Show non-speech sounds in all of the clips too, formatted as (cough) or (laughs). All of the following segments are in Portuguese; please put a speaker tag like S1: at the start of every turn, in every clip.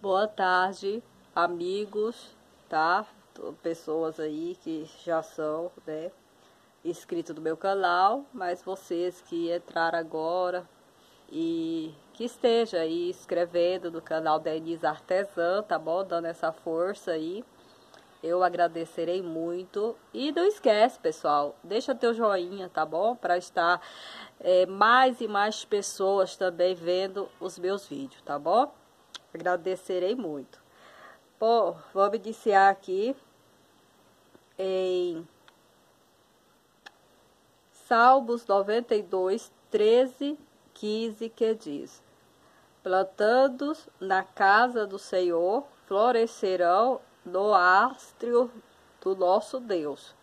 S1: Boa tarde, amigos, tá? Pessoas aí que já são, né, inscritos no meu canal, mas vocês que entraram agora e que esteja aí escrevendo no canal Denise Artesã, tá bom? Dando essa força aí. Eu agradecerei muito. E não esquece, pessoal, deixa teu joinha, tá bom? Para estar é, mais e mais pessoas também vendo os meus vídeos, tá bom? Agradecerei muito. Bom, vamos iniciar aqui em Salmos 92, 13, 15, que diz: Plantando na casa do Senhor, florescerão no astro do nosso Deus.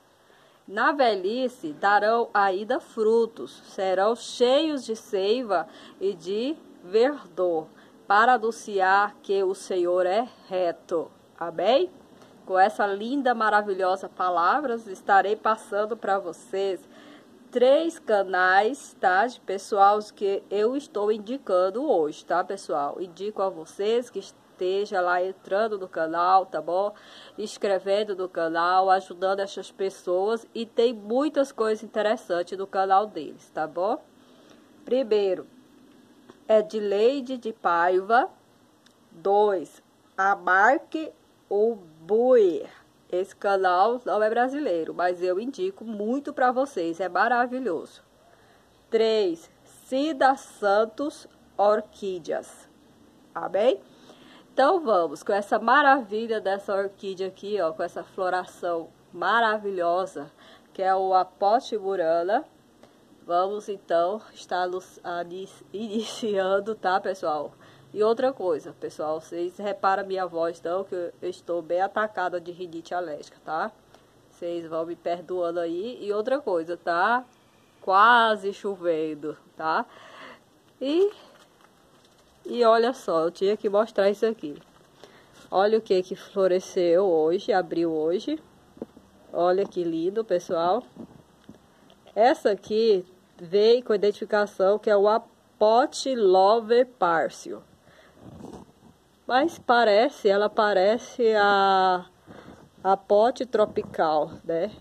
S1: Na velhice darão ainda frutos, serão cheios de seiva e de verdor para anunciar que o Senhor é reto. Amém? Com essa linda, maravilhosa palavras, estarei passando para vocês três canais, tá? De pessoal que eu estou indicando hoje, tá, pessoal? Indico a vocês que esteja lá entrando no canal, tá bom? Inscrevendo no canal, ajudando essas pessoas e tem muitas coisas interessantes no canal deles, tá bom? Primeiro, é de Paiva. 2. Amarque o Buer. Esse canal não é brasileiro, mas eu indico muito para vocês, é maravilhoso. 3. Cida Santos Orquídeas. Amém? Então vamos com essa maravilha dessa orquídea aqui, ó, com essa floração maravilhosa, que é o Apote Burana. Vamos então estar iniciando, tá, pessoal? E outra coisa, pessoal, vocês reparam minha voz, então, que eu estou bem atacada de rinite alérgica, tá? Vocês vão me perdoando aí. E outra coisa, tá? Quase chovendo, tá? E, e olha só, eu tinha que mostrar isso aqui. Olha o que que floresceu hoje, abriu hoje. Olha que lindo, pessoal. Essa aqui veio com a identificação que é o Apote Love Párcio. Mas parece, ela parece a, a pote tropical, né?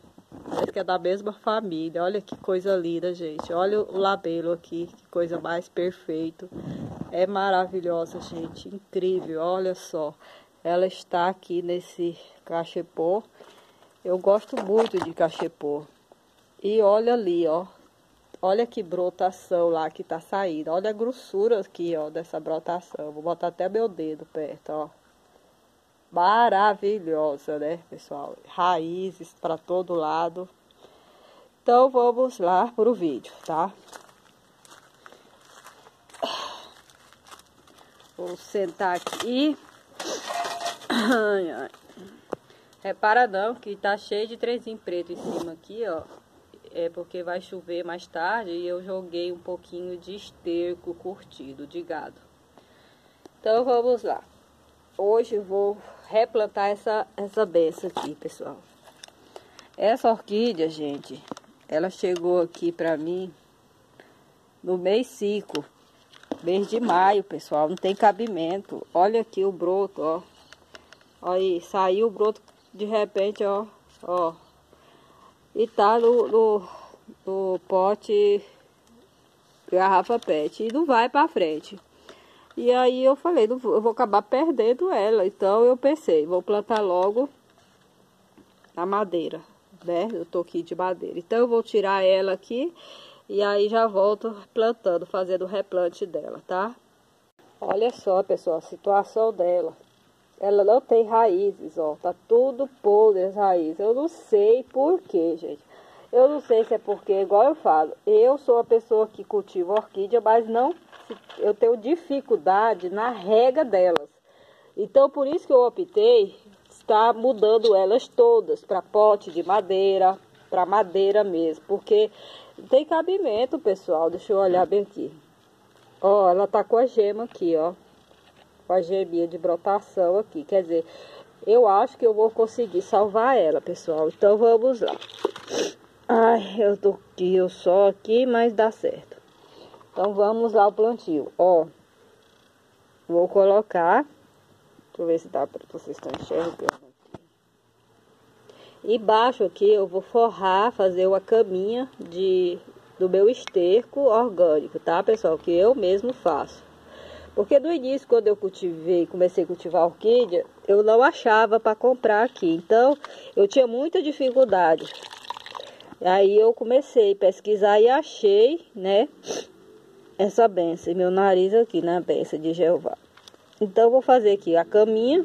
S1: Parece que é da mesma família. Olha que coisa linda, gente. Olha o labelo aqui, que coisa mais perfeito. É maravilhosa, gente. Incrível, olha só. Ela está aqui nesse cachepô. Eu gosto muito de cachepô. E olha ali, ó. Olha que brotação lá que tá saindo. Olha a grossura aqui, ó, dessa brotação. Vou botar até meu dedo perto, ó. Maravilhosa, né, pessoal? Raízes para todo lado. Então, vamos lá pro vídeo, tá? Vou sentar aqui. Ai, ai. Repara não que tá cheio de trezinho preto em cima aqui, ó é porque vai chover mais tarde e eu joguei um pouquinho de esterco curtido de gado. Então vamos lá. Hoje vou replantar essa, essa beça aqui, pessoal. Essa orquídea, gente, ela chegou aqui pra mim no mês 5, mês de maio, pessoal. Não tem cabimento. Olha aqui o broto, ó. Aí, saiu o broto de repente, ó. Ó, e tá no, no, no pote garrafa pet e não vai para frente. E aí eu falei, não eu vou acabar perdendo ela. Então eu pensei, vou plantar logo a madeira, né? Eu tô aqui de madeira. Então eu vou tirar ela aqui e aí já volto plantando, fazendo o replante dela, tá? Olha só, pessoal, a situação dela. Ela não tem raízes, ó. Tá tudo podre as raízes. Eu não sei por quê, gente. Eu não sei se é porque, igual eu falo, eu sou a pessoa que cultiva orquídea, mas não, eu tenho dificuldade na rega delas. Então, por isso que eu optei estar mudando elas todas para pote de madeira, para madeira mesmo, porque tem cabimento, pessoal. Deixa eu olhar bem aqui. Ó, ela tá com a gema aqui, ó a geminha de brotação aqui. Quer dizer, eu acho que eu vou conseguir salvar ela, pessoal. Então vamos lá. Ai, eu tô aqui, eu só aqui, mas dá certo. Então vamos lá o plantio. Ó, vou colocar Deixa eu ver se dá para vocês estão enxergando aqui. Embaixo aqui eu vou forrar, fazer uma caminha de, do meu esterco orgânico, tá, pessoal? Que eu mesmo faço. Porque no início, quando eu cultivei, comecei a cultivar orquídea, eu não achava para comprar aqui. Então, eu tinha muita dificuldade. Aí eu comecei a pesquisar e achei, né, essa benção. Meu nariz aqui na benção de Jeová. Então, vou fazer aqui a caminha,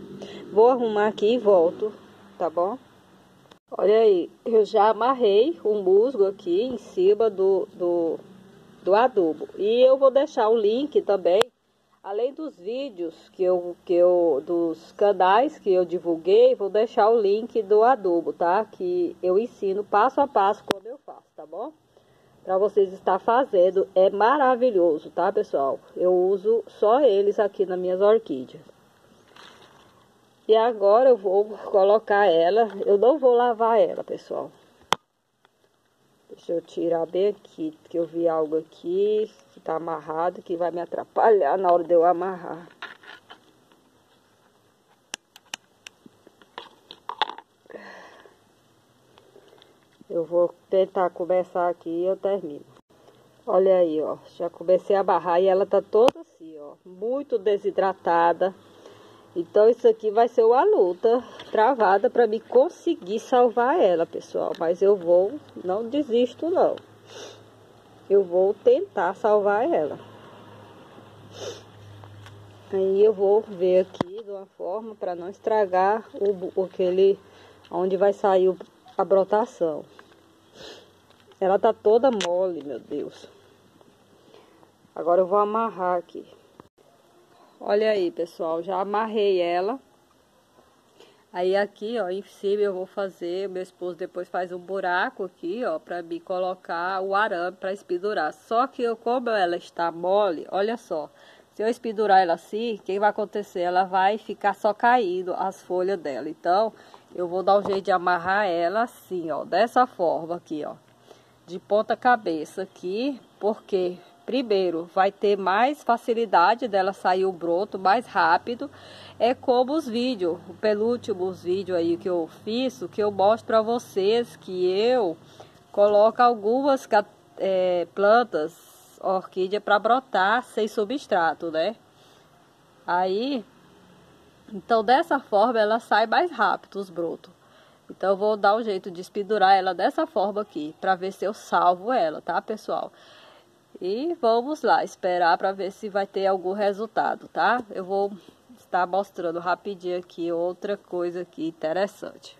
S1: vou arrumar aqui e volto, tá bom? Olha aí, eu já amarrei o musgo aqui em cima do, do, do adubo. E eu vou deixar o link também Além dos vídeos que eu, que eu, dos canais que eu divulguei, vou deixar o link do adubo, tá? Que eu ensino passo a passo como eu faço, tá bom? Para vocês estar fazendo, é maravilhoso, tá, pessoal? Eu uso só eles aqui nas minhas orquídeas. E agora eu vou colocar ela, eu não vou lavar ela, pessoal. Deixa eu tirar bem aqui, que eu vi algo aqui que tá amarrado, que vai me atrapalhar na hora de eu amarrar. Eu vou tentar começar aqui e eu termino. Olha aí, ó. Já comecei a amarrar e ela tá toda assim, ó. Muito desidratada. Então isso aqui vai ser uma luta travada para me conseguir salvar ela, pessoal. Mas eu vou, não desisto não. Eu vou tentar salvar ela. Aí eu vou ver aqui de uma forma para não estragar o aquele onde vai sair a brotação. Ela tá toda mole, meu Deus. Agora eu vou amarrar aqui. Olha aí, pessoal, já amarrei ela. Aí aqui, ó, em cima eu vou fazer, meu esposo depois faz um buraco aqui, ó, pra me colocar o arame pra espendurar. Só que eu, como ela está mole, olha só, se eu espendurar ela assim, o que vai acontecer? Ela vai ficar só caindo as folhas dela. Então, eu vou dar um jeito de amarrar ela assim, ó, dessa forma aqui, ó, de ponta cabeça aqui, porque Primeiro, vai ter mais facilidade dela sair o broto mais rápido. É como os vídeos, o penúltimo vídeo aí que eu fiz, que eu mostro para vocês que eu coloco algumas é, plantas orquídea para brotar sem substrato, né? Aí, então dessa forma ela sai mais rápido os brotos. Então eu vou dar um jeito de espendurar ela dessa forma aqui, para ver se eu salvo ela, tá, pessoal? E vamos lá, esperar para ver se vai ter algum resultado, tá? Eu vou estar mostrando rapidinho aqui outra coisa aqui interessante.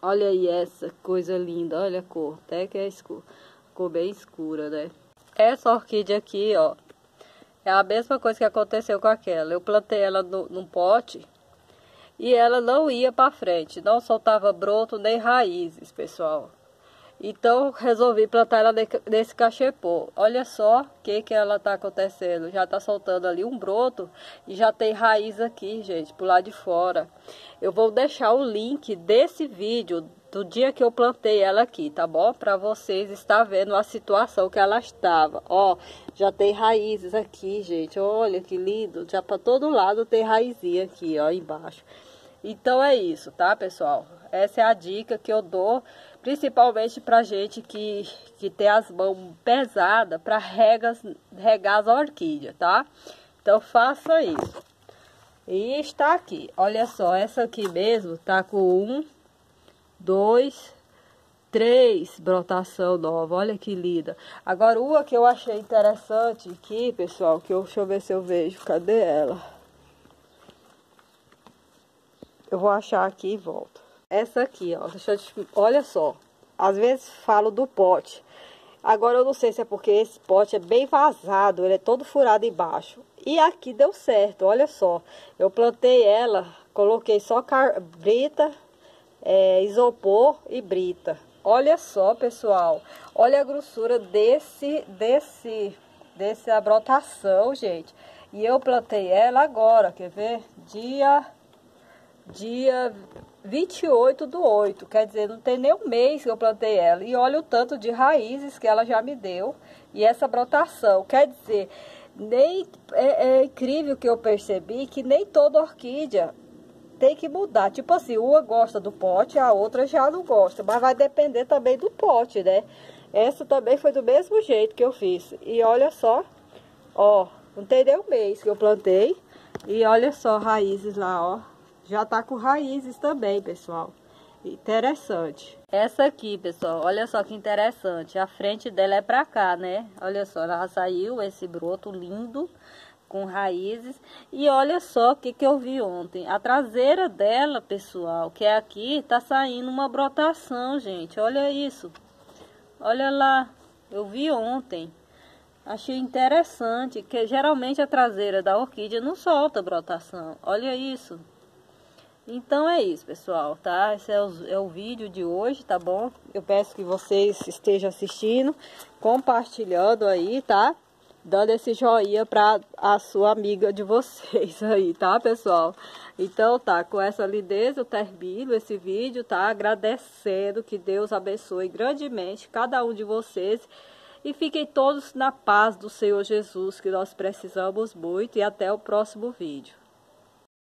S1: Olha aí essa coisa linda, olha a cor, até que é escura, cor bem escura, né? Essa orquídea aqui, ó, é a mesma coisa que aconteceu com aquela. Eu plantei ela no, num pote e ela não ia para frente, não soltava broto nem raízes, pessoal. Então resolvi plantar ela nesse cachepô. Olha só o que, que ela tá acontecendo. Já tá soltando ali um broto e já tem raiz aqui, gente, por lá de fora. Eu vou deixar o link desse vídeo do dia que eu plantei ela aqui, tá bom? Para vocês estar vendo a situação que ela estava. Ó, já tem raízes aqui, gente. Olha que lindo. Já para todo lado tem raizinha aqui, ó, embaixo. Então é isso, tá, pessoal? Essa é a dica que eu dou Principalmente para gente que, que tem as mãos pesadas para regar as orquídeas, tá? Então faça isso. E está aqui. Olha só, essa aqui mesmo tá com um, dois, três brotação nova. Olha que linda. Agora, uma que eu achei interessante aqui, pessoal, que eu, deixa eu ver se eu vejo. Cadê ela? Eu vou achar aqui e volto. Essa aqui, ó. Deixa eu te... Olha só. Às vezes falo do pote. Agora eu não sei se é porque esse pote é bem vazado, ele é todo furado embaixo. E aqui deu certo, olha só. Eu plantei ela, coloquei só brita, é, isopor e brita. Olha só, pessoal. Olha a grossura desse, desse, dessa brotação, gente. E eu plantei ela agora, quer ver? Dia dia 28 do 8, quer dizer, não tem nem um mês que eu plantei ela. E olha o tanto de raízes que ela já me deu e essa brotação. Quer dizer, nem é, é incrível que eu percebi que nem toda orquídea tem que mudar. Tipo assim, uma gosta do pote, a outra já não gosta. Mas vai depender também do pote, né? Essa também foi do mesmo jeito que eu fiz. E olha só, ó, não tem nem um mês que eu plantei. E olha só, raízes lá, ó. Já tá com raízes também, pessoal. Interessante. Essa aqui, pessoal, olha só que interessante. A frente dela é pra cá, né? Olha só, ela saiu esse broto lindo com raízes. E olha só o que, que eu vi ontem. A traseira dela, pessoal, que é aqui, tá saindo uma brotação, gente. Olha isso. Olha lá. Eu vi ontem. Achei interessante, que geralmente a traseira da orquídea não solta brotação. Olha isso. Então é isso, pessoal, tá? Esse é o, é o vídeo de hoje, tá bom? Eu peço que vocês estejam assistindo, compartilhando aí, tá? Dando esse joinha pra a sua amiga de vocês (laughs) aí, tá, pessoal? Então tá, com essa lindeza eu termino esse vídeo, tá? Agradecendo que Deus abençoe grandemente cada um de vocês. E fiquem todos na paz do Senhor Jesus, que nós precisamos muito. E até o próximo vídeo.